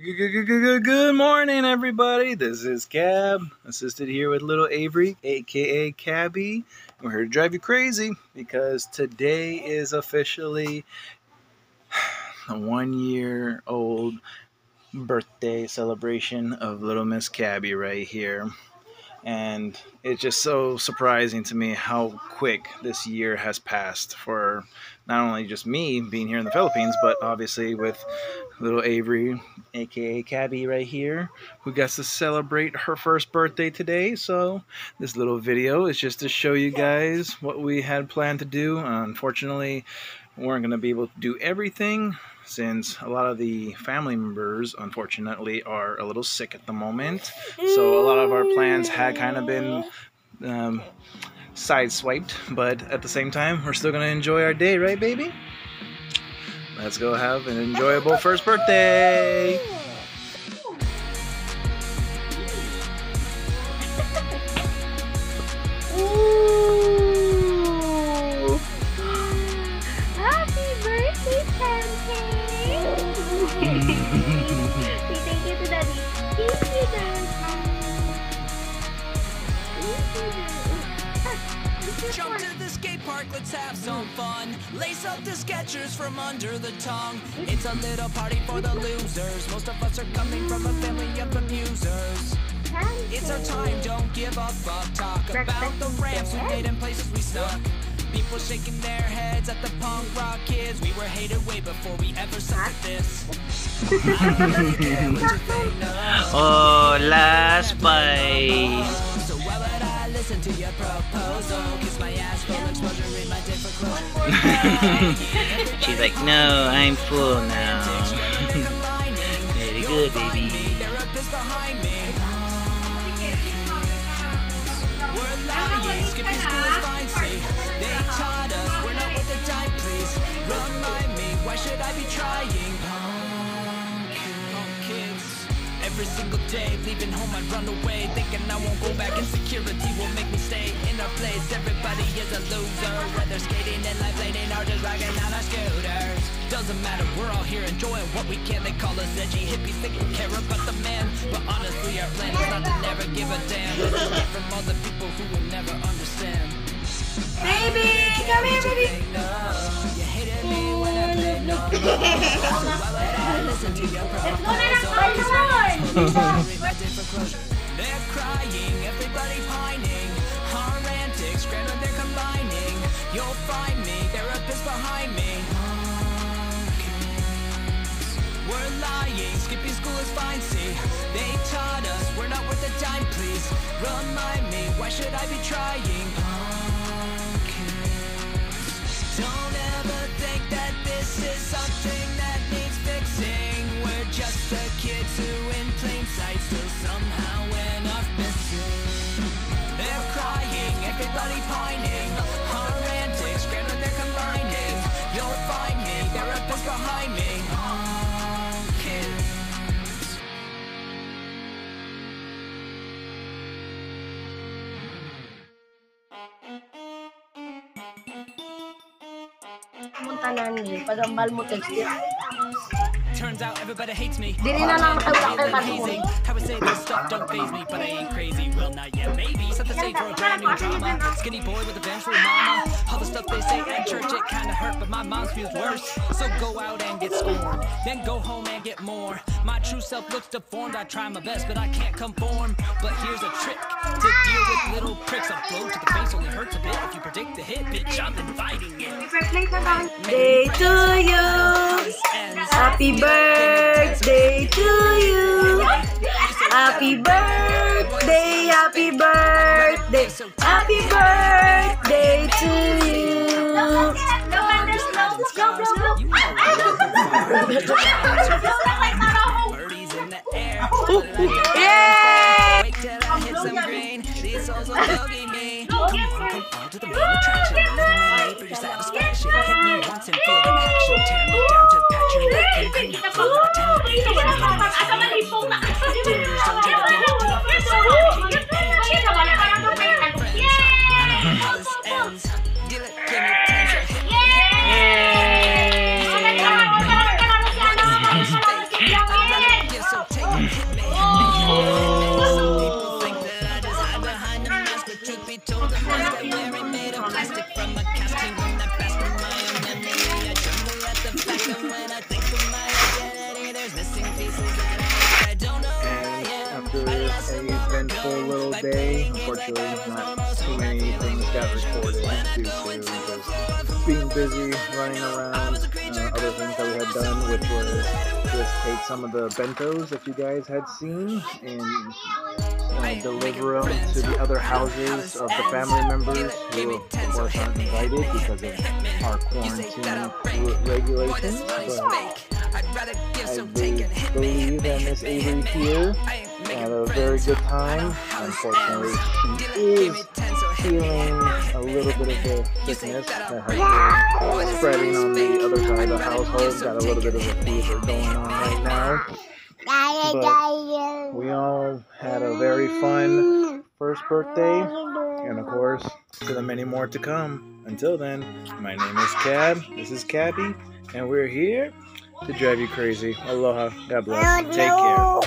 Good morning, everybody. This is Cab, assisted here with little Avery, aka CABbie. We're here to drive you crazy because today is officially the one year old birthday celebration of little Miss CABbie right here. And it's just so surprising to me how quick this year has passed for not only just me being here in the Philippines, but obviously with little Avery, aka CABbie, right here, who gets to celebrate her first birthday today. So, this little video is just to show you guys what we had planned to do. unfortunately, we weren't going to be able to do everything since a lot of the family members, unfortunately, are a little sick at the moment. So, a lot of our plans had kind of been. Um, sideswiped, but at the same time, we're still gonna enjoy our day, right, baby? Let's go have an enjoyable first birthday. Happy birthday, Pancake! Thank you to Daddy. Thank you, Daddy. Thank you, Daddy. Jump to the skate park, let's have some fun. Lace up the Skechers from under the tongue. It's a little party for the losers. Most of us are coming from a family of abusers. It's our time, don't give fuck. Talk about the ramps we made and places we stuck. People shaking their heads at the punk rock kids. We were hated way before we ever suffered this. Hola, Spice. Listen to your proposal? Kiss my ass full exposure in my dick for. She's like, no, I'm full now. Very good, baby. Therapist behind me. We're lying, skipping school is fine, see. They taught us, we're not worth the time, please. Remind me, why should I be trying? Every single day, leaving home I'd run away Thinking I won't go back, insecurity will make me stay in our place. Everybody is a loser, whether skating and life laning or just rocking on our scooters. Doesn't matter, we're all here enjoying what we can. They call us edgy hippies, think we care about the man. But honestly our plan is not to never give a damn. From all the people who will never understand. Baby, come here, baby. You hated me when I played no So why would I listen to your? They're crying, everybody pining. Our antics, granted they're combining. You'll find me, behind me. We're lying, skipping school is fine, see. They taught us we're not worth a dime, please. Remind me, why should I be trying? Muntanan ni pagambal mo texture. Turns out everybody hates me. Dili na lang matawag hazing. How I say this stuff don't phase me, but I ain't crazy. Well, not yet, maybe. Set the stage for a brand new drama. Skinny boy with a vengeful mama. All the stuff they say at church, it kinda hurt, but my mom's feels worse. So go out and get scorned. Then go home and get more. My true self looks deformed. I try my best, but I can't conform. But here's a trick to deal with little pricks. A blow to the face only hurts a bit if you predict the hit. Bitch, I'm inviting it. Day to you. Happy birthday to you. Happy birthday, happy birthday, happy birthday to you. Birdies in the air. Feel the action. Tear me down to patch your neck All am. After a eventful little day, unfortunately, not too many things got recorded due to just being busy, running around. Uh, other things that we had done, which was just take some of the bentos that you guys had seen and uh, deliver them to the other houses of the family members who, of course, aren't invited because of our quarantine regulations. But I believe that Miss Avery here had a very good time. Unfortunately, she is feeling a little bit of the sickness that has been spreading on the other side of the household. Got a little bit of a fever going on right now. But we all had a very fun first birthday, and of course, to the many more to come. Until then, my name is Cab. This is CABbie, and we're here to drive you crazy. Aloha. God bless. Take care.